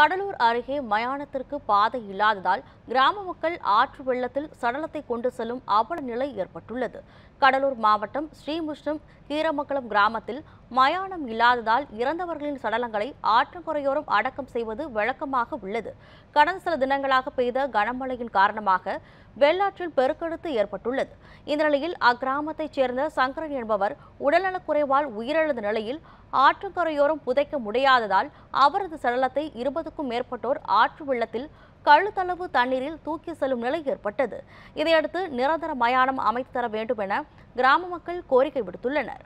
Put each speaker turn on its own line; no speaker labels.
கடலூர் அருகே மயானத்திற்கு பாதை இல்லாததால் கிராம மக்கள் ஆற்று வெள்ளத்தில் சடலத்தை கொண்டு செல்லும் அவல நிலை ஏற்பட்டுள்ளது. கடலூர் மாவட்டம் ஸ்ரீமுஷ்ணம் கீரமங்கலம் கிராமத்தில் மயானம் இல்லாததால் இறந்தவர்களின் சடலங்களை ஆற்றங்குறையோரம் அடக்கம் செய்வது வழக்கமாக உள்ளது. கடந்த சில தினங்களாக பெய்த கனமழையின் காரணமாக வெள்ளாற்றில் பெருக்கெடுத்து ஏற்பட்டுள்ளது. இந்த நிலையில் அக்கிராமத்தைச் சேர்ந்த சங்கரன் என்பவர் உடல்நலக்குறைவால் உயிரிழந்த நிலையில் ஆற்றுக்கரையோரம் புதைக்க முடியாததால் அவரது சடலத்தை இருபதுக்கும் மேற்பட்டோர் ஆற்று வெள்ளத்தில் கழுத்தளவு தண்ணீரில் தூக்கி செல்லும் நிலை ஏற்பட்டது. இதையடுத்து நிரந்தர மயானம் அமைத்து தர வேண்டும் என கிராம மக்கள் கோரிக்கை விடுத்துள்ளனர்.